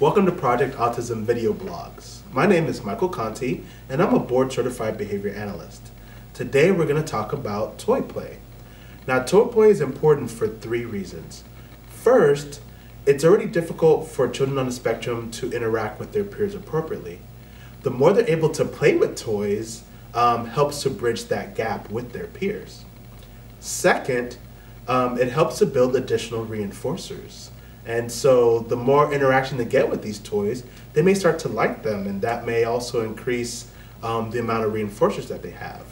Welcome to Project Autism Video Blogs. My name is Michael Conti, and I'm a board certified behavior analyst. Today we're going to talk about toy play. Now, toy play is important for three reasons. First, it's already difficult for children on the spectrum to interact with their peers appropriately. The more they're able to play with toys um, helps to bridge that gap with their peers. Second, um, it helps to build additional reinforcers. And so the more interaction they get with these toys, they may start to like them, and that may also increase um, the amount of reinforcers that they have.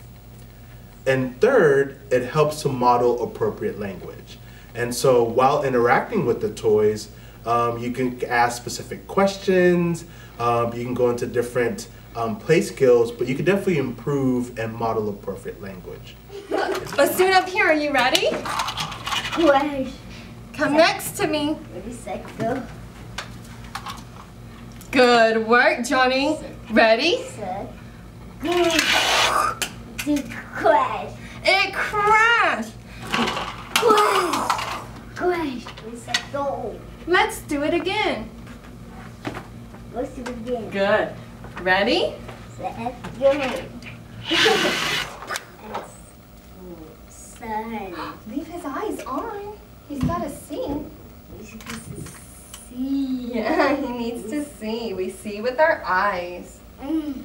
And third, it helps to model appropriate language. And so while interacting with the toys, um, you can ask specific questions, um, you can go into different um, play skills, but you can definitely improve and model appropriate language. Bassoon up here, are you ready? Wait. Come next to me. Ready, set, go. Good work, Johnny. Ready? Set. Go. To crash. It crashed. Crash. Crash. Set, go. Let's do it again. Let's do it again. Good. Ready? Set, go. S. Sun. Leave his eyes on. He's got to see. You're supposed to see. Yeah, he needs to see. We see with our eyes. Mm.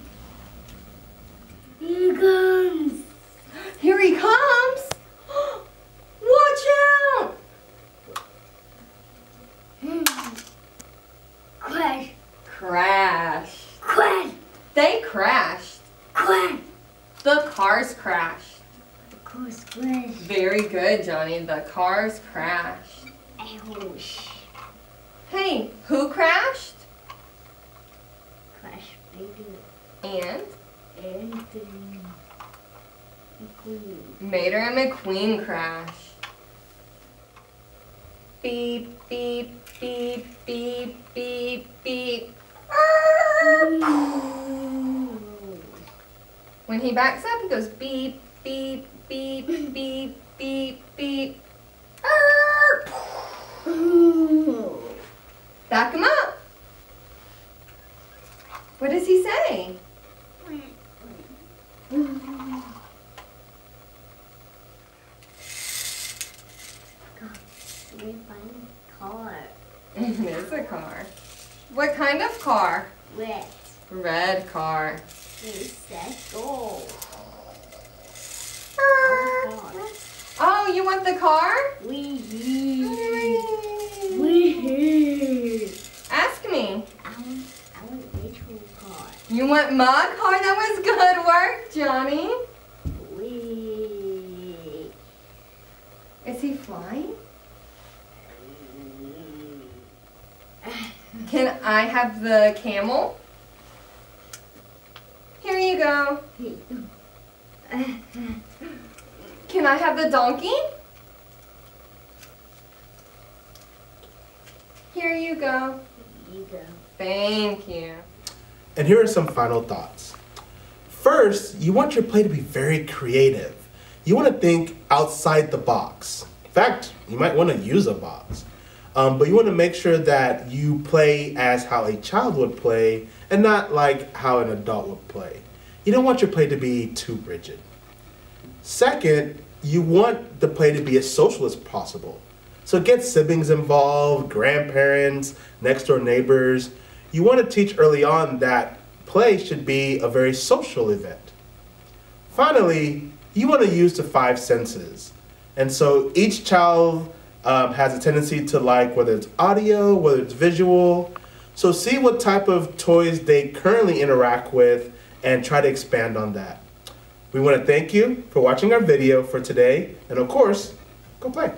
Here comes. Here he comes. Watch out. Mm. Crash. Crash. Crash. They crashed. Crash. The cars crashed. Of course. Very good, Johnny. The cars crashed. Ouch. Hey, who crashed? Crash, baby. And Anthony. McQueen. Mater and McQueen crash. Beep, beep, beep, beep, beep, beep. When he backs up, he goes beep, beep, beep, beep, beep, beep. Back him up. What does he say? We find car. It's a car. What kind of car? Wet. Red car. We set go. Oh, oh, you want the car? We We Ask me. I want, I want virtual car. You want my car? That was good work, Johnny. We. Is he flying? Can I have the camel? Here you go. Can I have the donkey? Here you go. You go. Thank you. And here are some final thoughts. First, you want your play to be very creative. You want to think outside the box. In fact, you might want to use a box. Um, but you want to make sure that you play as how a child would play and not like how an adult would play. You don't want your play to be too rigid. Second, you want the play to be as social as possible. So get siblings involved, grandparents, next door neighbors. You want to teach early on that play should be a very social event. Finally, you want to use the five senses. And so each child um, has a tendency to like whether it's audio, whether it's visual. So see what type of toys they currently interact with and try to expand on that. We want to thank you for watching our video for today, and of course, go play.